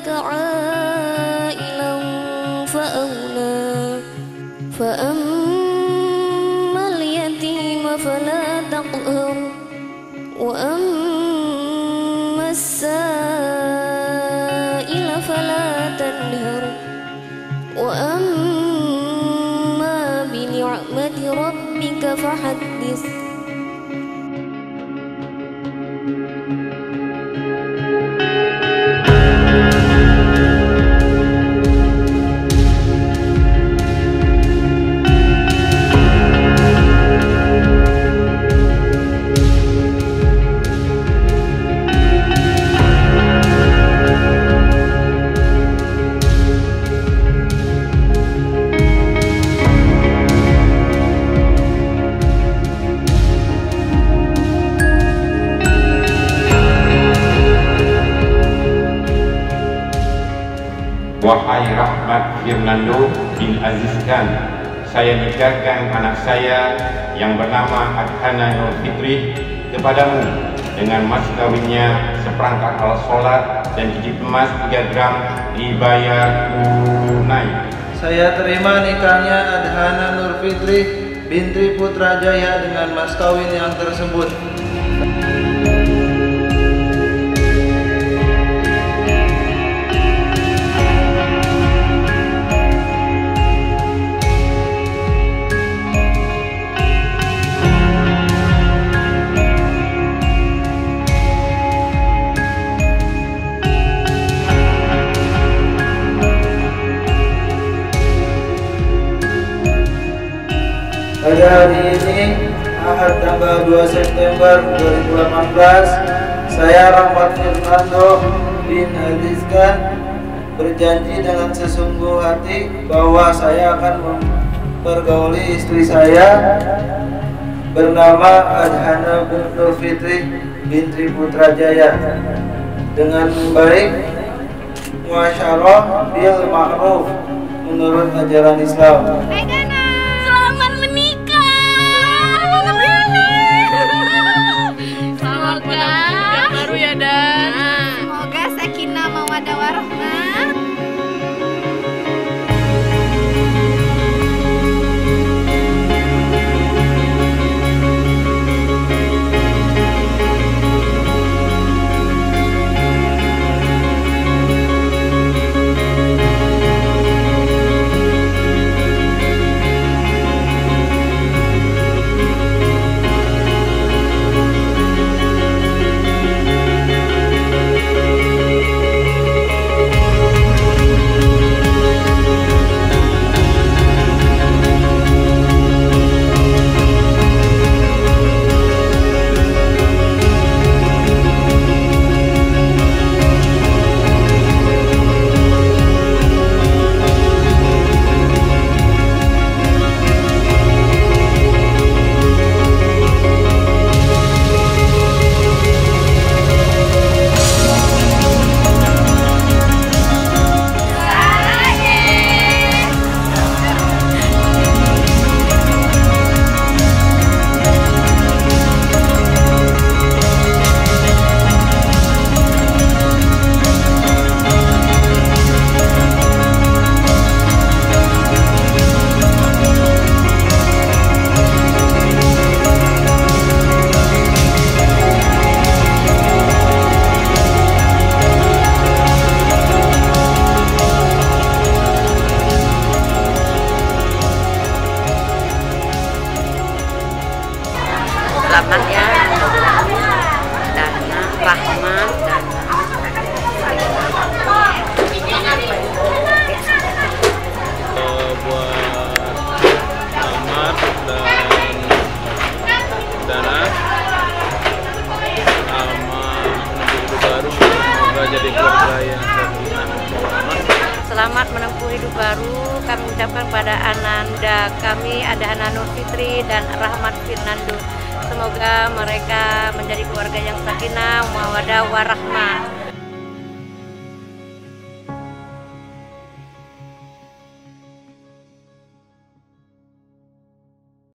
ووجدك عائلا فأولى فأما اليتيم فلا تقهر. وأما السائل فلا تنهر. وأما بنعمة ربك فحدث. Wahai Rahmat Firnando bin Aziz Khan, saya nikahkan anak saya yang bernama Adhana Nur Fitri kepadamu dengan mas kawinnya seperangkat alat sholat dan cincin emas 3 gram dibayar tunai. Saya terima nikahnya Adhana Nur Fitri binti Putrajaya dengan mas kawin yang tersebut. Pada hari ini, Ahad tanggal 2 September 2018, saya Rahmat Firnando bin Adizkan berjanji dengan sesungguh hati bahwa saya akan mempergauli istri saya bernama Adhana Nur Fitri binti Putrajaya dengan baik muasyarah bil ma'ruf menurut ajaran Islam. Sakinah menempuh hidup baru. Kami ucapkan pada Ananda kami ada Hana Nur Fitri dan Rahmat Fernando. Semoga mereka menjadi keluarga yang sakinah, mawadah, warahmah.